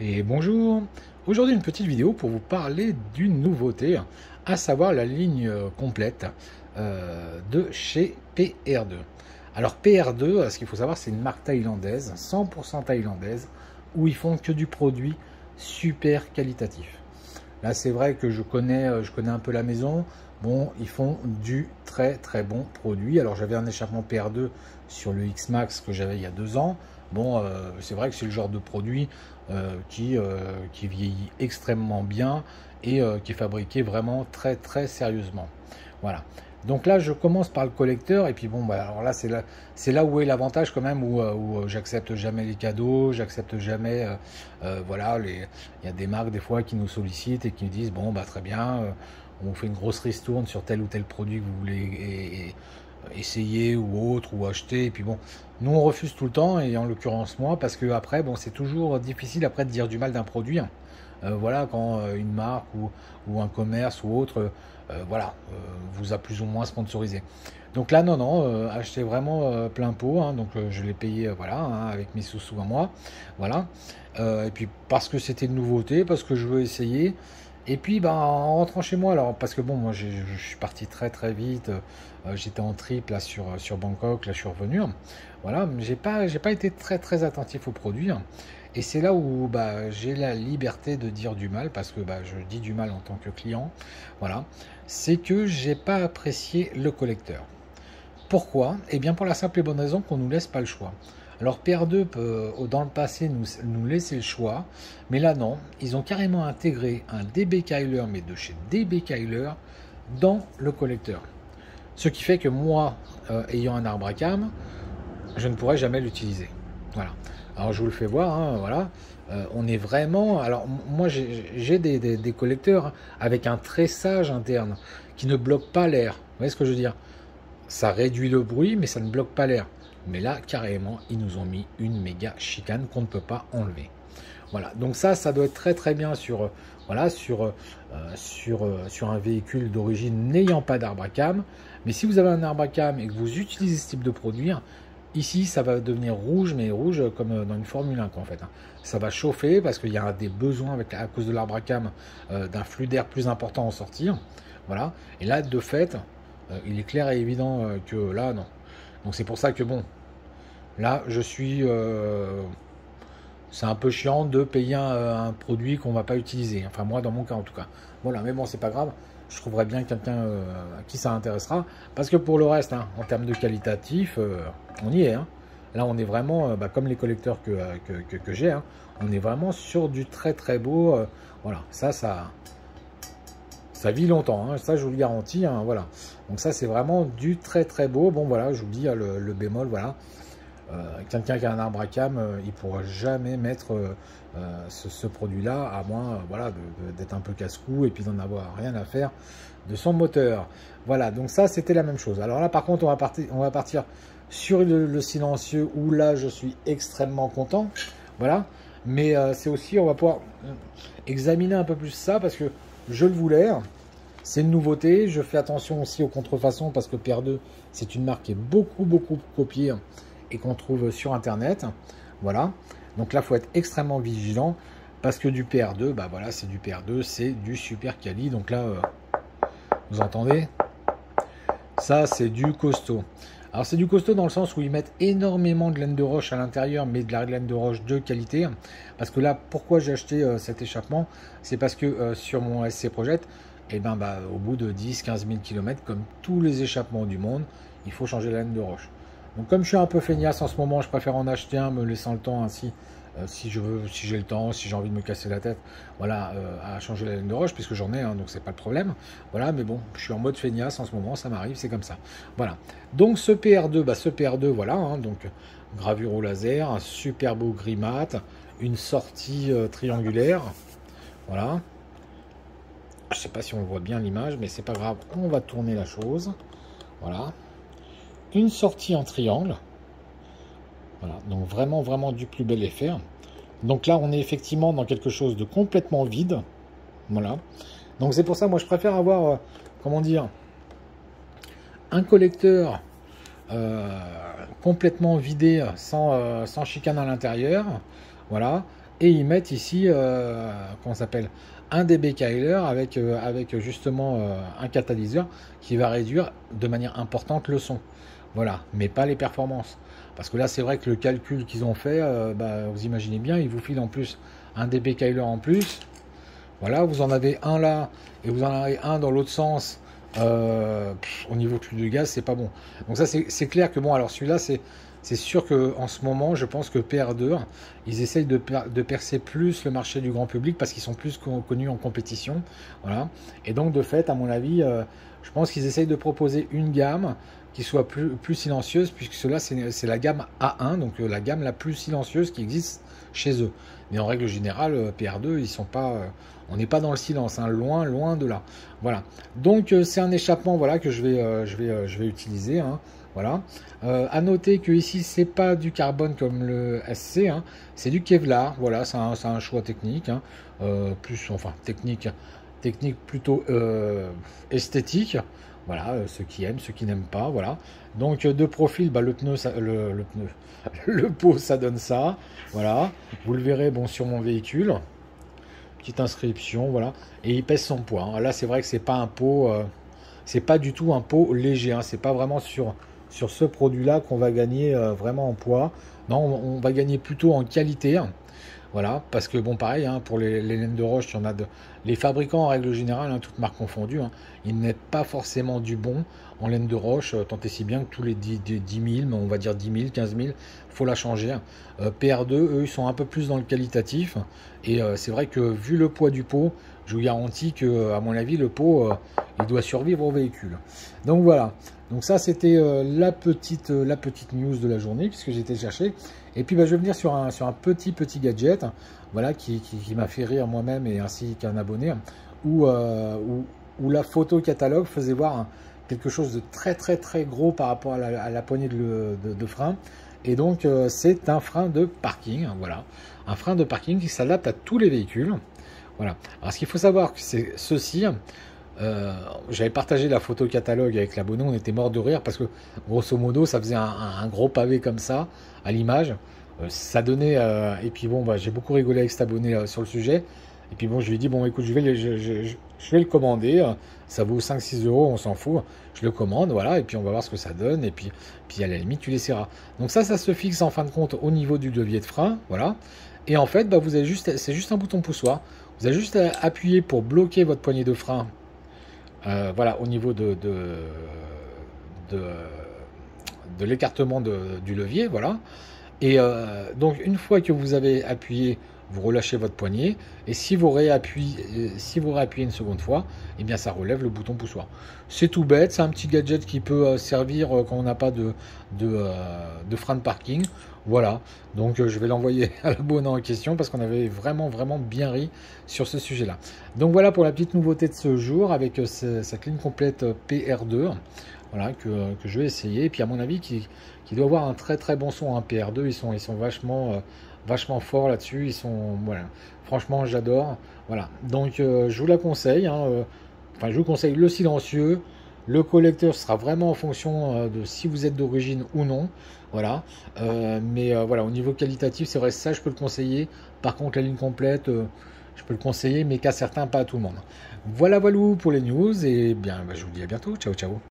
Et bonjour Aujourd'hui une petite vidéo pour vous parler d'une nouveauté, à savoir la ligne complète euh, de chez PR2. Alors PR2, ce qu'il faut savoir, c'est une marque thaïlandaise, 100% thaïlandaise, où ils font que du produit super qualitatif. Là c'est vrai que je connais, euh, je connais un peu la maison, bon ils font du très très bon produit. Alors j'avais un échappement PR2 sur le X-Max que j'avais il y a deux ans, Bon, euh, c'est vrai que c'est le genre de produit euh, qui, euh, qui vieillit extrêmement bien et qui est fabriqué vraiment très très sérieusement. Voilà. Donc là, je commence par le collecteur et puis bon, bah, alors là, c'est là, où est l'avantage quand même où, j'accepte jamais les cadeaux, j'accepte jamais, voilà, il y a des marques des fois qui nous sollicitent et qui nous disent bon, bah très bien, on fait une grosse ristourne sur tel ou tel produit que vous voulez essayer ou autre ou acheter et puis bon nous on refuse tout le temps et en l'occurrence moi parce que après bon c'est toujours difficile après de dire du mal d'un produit hein. euh, voilà quand euh, une marque ou, un commerce ou autre euh, voilà vous a plus ou moins sponsorisé donc là non non acheter vraiment plein pot hein. donc je l'ai payé voilà hein, avec mes sous-sous à moi voilà et puis parce que c'était une nouveauté parce que je veux essayer et puis, ben, en rentrant chez moi, alors, parce que bon, moi, je suis parti très très vite. Euh, j'étais en trip là sur, sur Bangkok, là, je suis revenu. Voilà, j'ai pas, pas été très très attentif aux produits. Et c'est là où bah, j'ai la liberté de dire du mal, parce que bah, je dis du mal en tant que client. Voilà, c'est que j'ai pas apprécié le collecteur. Pourquoi? Eh bien, pour la simple et bonne raison qu'on nous laisse pas le choix. Alors PR2 peut dans le passé nous, laisser le choix, mais là non, ils ont carrément intégré un DB Kyler, mais de chez DB Kyler, dans le collecteur. Ce qui fait que moi, euh, ayant un arbre à cam, je ne pourrais jamais l'utiliser. Voilà. Alors je vous le fais voir, hein, voilà. Euh, on est vraiment. Alors moi j'ai des, collecteurs avec un tressage interne qui ne bloque pas l'air. Vous voyez ce que je veux dire? Ça réduit le bruit, mais ça ne bloque pas l'air. Mais là, carrément, ils nous ont mis une méga chicane qu'on ne peut pas enlever. Voilà, donc ça, ça doit être très très bien sur, voilà, sur, euh, sur, euh, sur un véhicule d'origine n'ayant pas d'arbre à cam. Mais si vous avez un arbre à cam et que vous utilisez ce type de produit, ici ça va devenir rouge, mais rouge comme dans une Formule 1 en fait. Hein. Ça va chauffer parce qu'il y a des besoins avec, à cause de l'arbre à cam euh, d'un flux d'air plus important en sortir. Voilà, et là de fait, il est clair et évident que là non. Donc c'est pour ça que bon, Là, je suis. Euh, c'est un peu chiant de payer un, produit qu'on va pas utiliser. Enfin, moi, dans mon cas, en tout cas. Voilà, mais bon, c'est pas grave. Je trouverai bien quelqu'un euh, à qui ça intéressera. Parce que pour le reste, hein, en termes de qualitatif, euh, on y est. Hein. Là, on est vraiment, bah, comme les collecteurs que, que, j'ai, hein, on est vraiment sur du très très beau. voilà, ça, ça, ça vit longtemps. ça, je vous le garantis. voilà. Donc ça, c'est vraiment du très très beau. Bon, voilà, je vous dis le, le bémol, voilà. Euh, quelqu'un qui a un arbre à cam, euh, il pourra jamais mettre euh, ce, produit-là, à moins voilà, d'être un peu casse-cou et puis d'en avoir rien à faire de son moteur. Voilà, donc ça c'était la même chose. Alors là par contre on va partir, on va partir sur le, silencieux où là je suis extrêmement content. Voilà, mais c'est aussi on va pouvoir examiner un peu plus ça parce que je le voulais. C'est une nouveauté. Je fais attention aussi aux contrefaçons parce que PR2 c'est une marque qui est beaucoup beaucoup copiée et qu'on trouve sur internet. Voilà. Donc là, il faut être extrêmement vigilant parce que du PR2, bah voilà, c'est du PR2, c'est du super quali. Donc là, euh, vous entendez? Ça, c'est du costaud. Alors c'est du costaud dans le sens où ils mettent énormément de laine de roche à l'intérieur, mais de la laine de roche de qualité. Parce que là, pourquoi j'ai acheté euh, cet échappement? C'est parce que euh, sur mon SC Project, et eh ben, bah, au bout de 10-15 000 km, comme tous les échappements du monde, il faut changer la laine de roche. Donc comme je suis un peu feignasse en ce moment, je préfère en acheter un, me laissant le temps ainsi, euh, si je veux, si j'ai le temps, si j'ai envie de me casser la tête, voilà, euh, à changer la laine de roche, puisque j'en ai, hein, donc c'est pas le problème. Voilà, mais bon, je suis en mode feignasse en ce moment, ça m'arrive, c'est comme ça. Voilà. Donc ce PR2, bah, ce PR2, voilà, hein, donc gravure au laser, un super beau gris mat, une sortie euh, triangulaire, voilà. Je sais pas si on voit bien l'image, mais c'est pas grave, on va tourner la chose. Voilà une sortie en triangle. Voilà, donc vraiment, vraiment du plus bel effet. Donc là, on est effectivement dans quelque chose de complètement vide. Voilà. Donc c'est pour ça, moi, je préfère avoir, euh, comment dire, un collecteur euh, complètement vidé, sans, euh, sans chicane à l'intérieur. Voilà. Et ils mettent ici, comment s'appelle un dB Kyler avec, avec justement un catalyseur qui va réduire de manière importante le son. Voilà, mais pas les performances. Parce que là, c'est vrai que le calcul qu'ils ont fait, bah, vous imaginez bien, ils vous filent en plus un dB Kyler en plus. Voilà, vous en avez un là et vous en avez un dans l'autre sens. au niveau de gaz, c'est pas bon. Donc ça, c'est clair que bon, alors celui-là, c'est c'est sûr qu'en ce moment, je pense que PR2, ils essayent de, percer plus le marché du grand public parce qu'ils sont plus connus en compétition. Voilà. Et donc, de fait, à mon avis, euh, je pense qu'ils essayent de proposer une gamme qui soit plus, plus silencieuse, puisque cela, c'est la gamme A1, donc euh, la gamme la plus silencieuse qui existe chez eux. Mais en règle générale, euh, PR2, ils sont pas, on n'est pas dans le silence, hein, loin, loin de là. Voilà. Donc, c'est un échappement, voilà, que je vais, je vais, je vais utiliser. Hein. Voilà. Euh, à noter que ici, c'est pas du carbone comme le SC, hein. c'est du Kevlar. Voilà, c'est un, choix technique, hein. euh, plus, enfin technique, technique plutôt euh, esthétique. Voilà, ceux qui aiment, ceux qui n'aiment pas, voilà. Donc de profil, bah, le pneu, le, le, pneu, le pot, ça donne ça. Voilà, vous le verrez bon sur mon véhicule. Petite inscription, voilà. Et il pèse son poids. Hein. Là, c'est vrai que c'est pas un pot, c'est pas du tout un pot léger. C'est pas vraiment sur ce produit-là qu'on va gagner euh, vraiment en poids. Non, on, va gagner plutôt en qualité. Voilà, parce que bon, pareil, hein, pour les, laines de roche, il y en a de. Les fabricants, en règle générale, hein, toutes marques confondues, hein, ils n'aident pas forcément du bon en laine de roche, euh, tant et si bien que tous les 10, 10 000, on va dire 10 000, 15 000, faut la changer. Euh, PR2, eux, ils sont un peu plus dans le qualitatif. Et c'est vrai que vu le poids du pot, je vous garantis que, à mon avis, le pot, il doit survivre au véhicule. Donc voilà. Donc ça, c'était euh, la, petite, euh, la petite news de la journée, puisque j'étais chercher. Et puis, bah, je vais venir sur un, sur un petit, petit gadget, voilà, qui, m'a fait rire moi-même et ainsi qu'un abonné, euh, où, la photo catalogue faisait voir quelque chose de très, très, très gros par rapport à la, poignée de, frein. Et donc, c'est un frein de parking, voilà. Un frein de parking qui s'adapte à tous les véhicules. Voilà. Alors, ce qu'il faut savoir, c'est ceci. Euh, j'avais partagé la photo catalogue avec l'abonné, on était mort de rire parce que grosso modo ça faisait un, gros pavé comme ça à l'image. Euh, ça donnait euh, et puis bon bah, j'ai beaucoup rigolé avec cet abonné sur le sujet. Et puis bon je lui ai dit bon écoute je vais, je, vais le commander, ça vaut 5-6 euros, on s'en fout. Je le commande voilà et puis on va voir ce que ça donne et puis, puis à la limite tu laisseras. Donc ça ça se fixe en fin de compte au niveau du levier de frein voilà. Et en fait bah, juste c'est juste un bouton poussoir. Vous avez juste à appuyer pour bloquer votre poignée de frein euh, voilà, au niveau de, de, l'écartement du levier, voilà. Et euh, donc une fois que vous avez appuyé, vous relâchez votre poignet, et si vous réappuyez, euh, si vous réappuyez une seconde fois, eh bien ça relève le bouton poussoir. C'est tout bête, c'est un petit gadget qui peut servir quand on n'a pas de, de, frein de parking. Voilà, donc je vais l'envoyer à l'abonné en question parce qu'on avait vraiment vraiment bien ri sur ce sujet-là. Donc voilà pour la petite nouveauté de ce jour avec sa clean complète PR2 voilà, que, je vais essayer. Et puis à mon avis, qui, doit avoir un très très bon son. un PR2, ils sont, ils sont vachement, euh, vachement forts là-dessus. Ils sont, voilà, franchement, j'adore. Voilà, donc euh, je vous la conseille. Hein, euh, enfin, je vous conseille le silencieux. Le collecteur sera vraiment en fonction de si vous êtes d'origine ou non. Voilà. mais voilà, au niveau qualitatif, c'est vrai, ça je peux le conseiller. Par contre, la ligne complète, je peux le conseiller, mais qu'à certains, pas à tout le monde. Voilà, voilà pour les news. Et bien, bah, je vous dis à bientôt. Ciao, ciao.